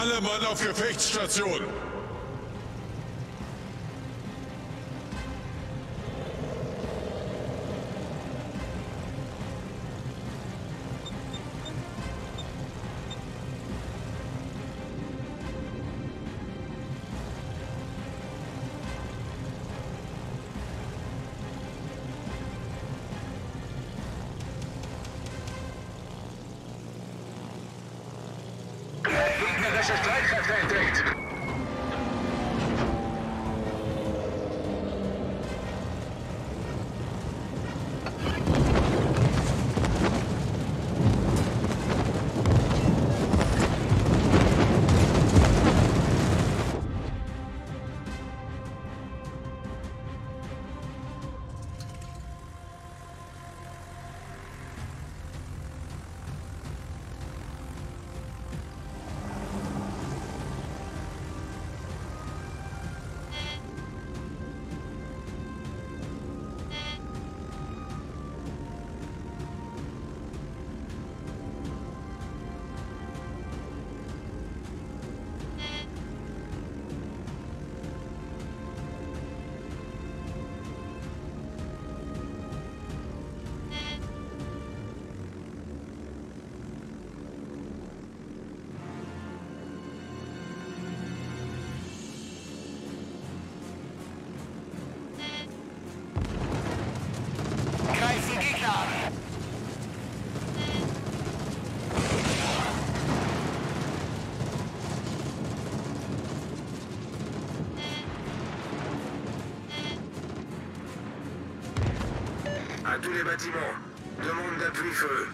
Alle Mann auf Gefechtsstation! als je het. bâtiment. Demande d'appui feu.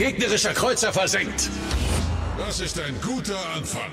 Gegnerischer Kreuzer versenkt. Das ist ein guter Anfang.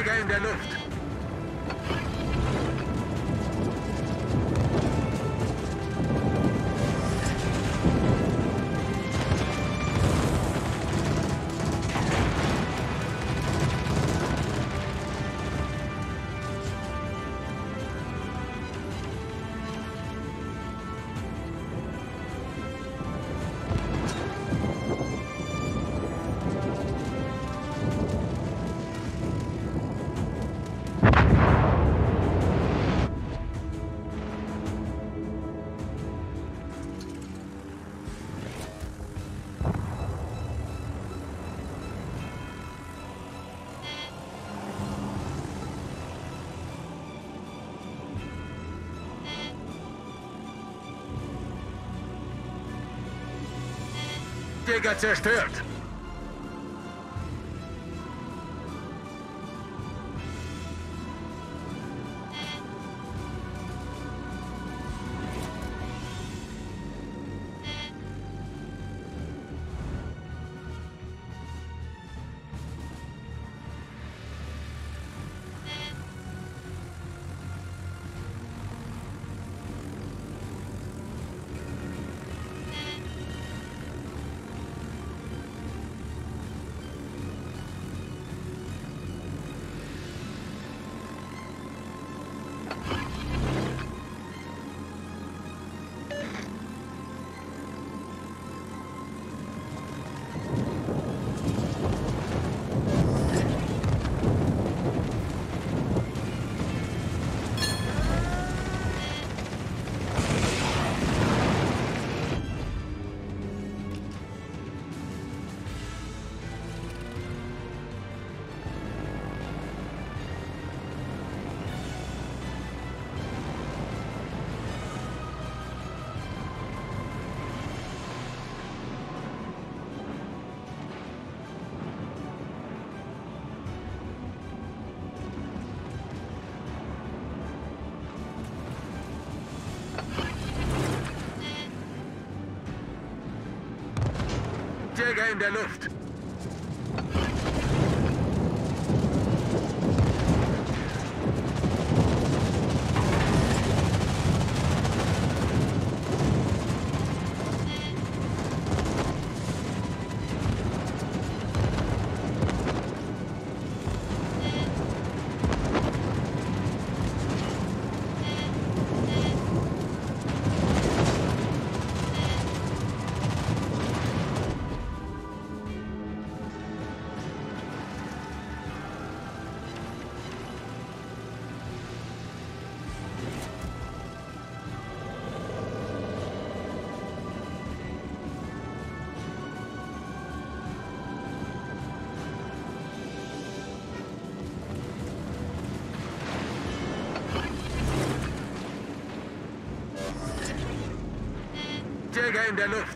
Jäger in der Luft. Jäger zerstört. Jäger in der Luft. Jäger in der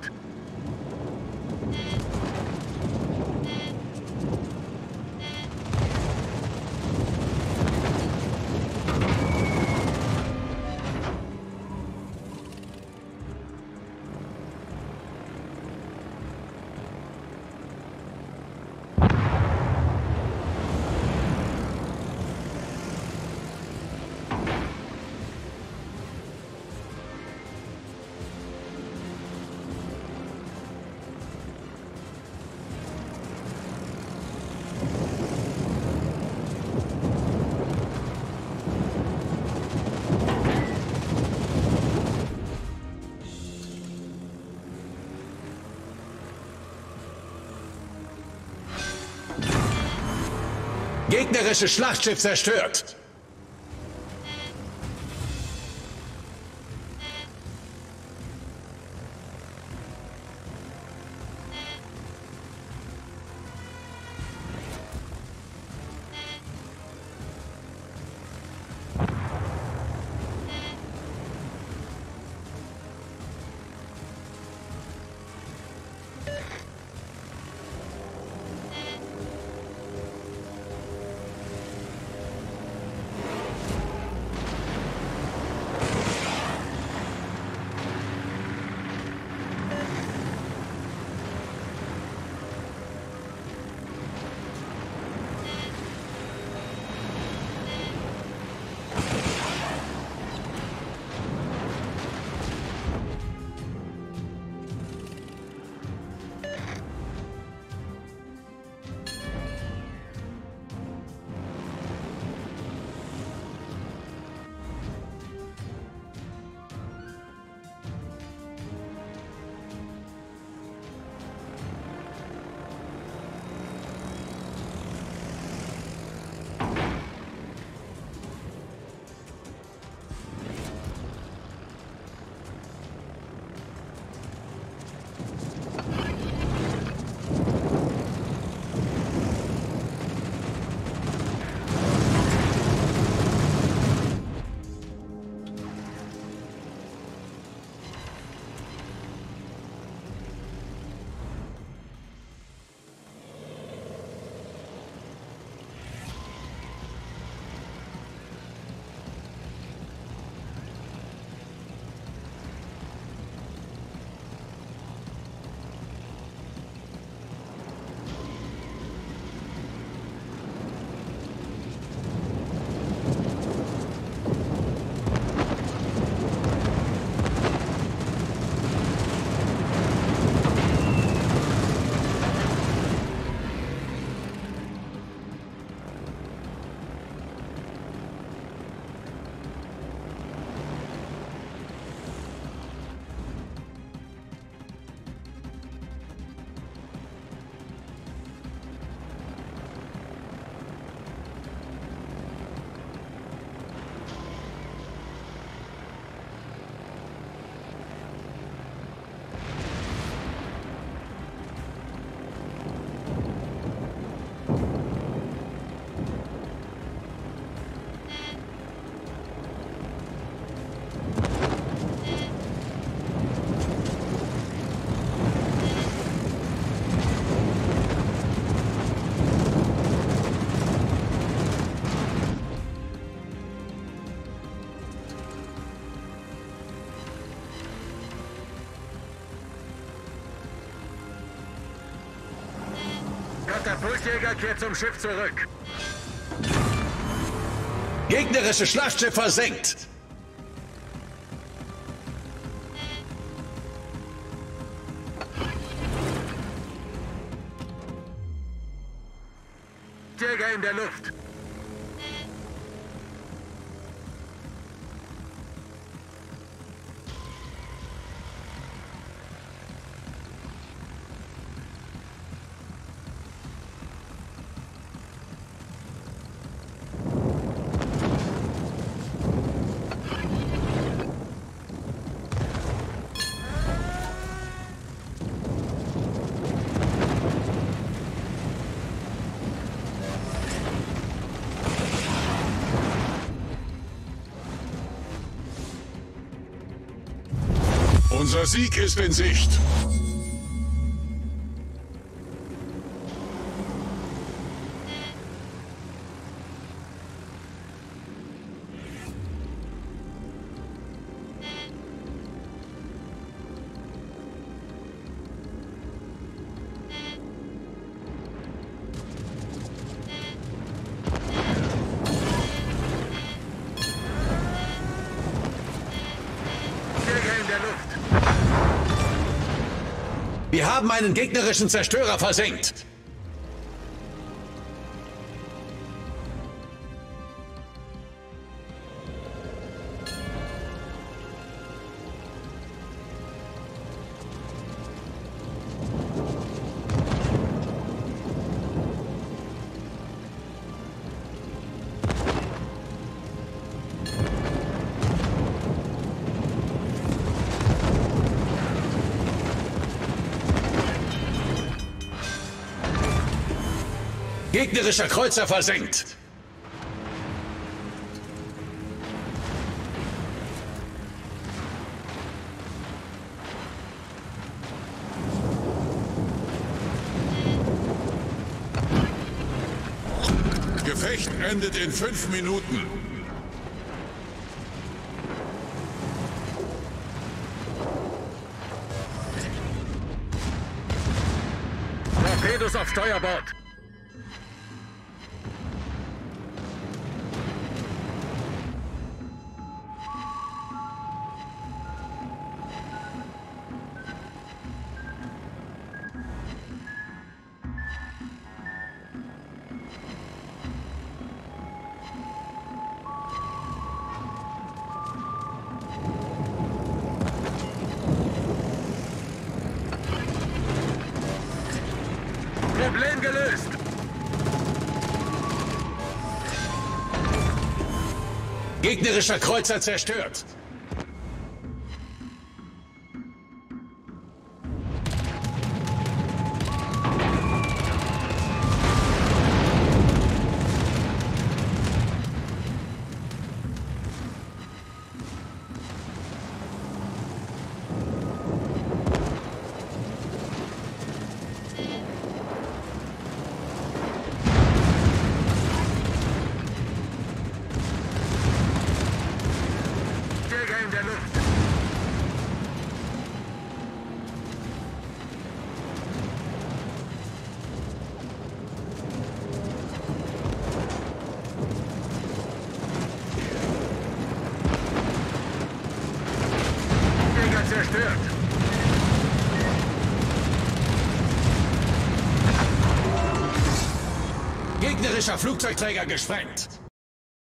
Gegnerisches Schlachtschiff zerstört. Katapultjäger kehrt zum Schiff zurück. Gegnerisches Schlachtschiff versenkt. Jäger in der Luft. Unser Sieg ist in Sicht. Wir haben einen gegnerischen Zerstörer versenkt. Gegnerischer Kreuzer versenkt. Gefecht endet in fünf Minuten. Torpedos auf Steuerbord. Gegnerischer Kreuzer zerstört. Gegnerischer Flugzeugträger gesprengt.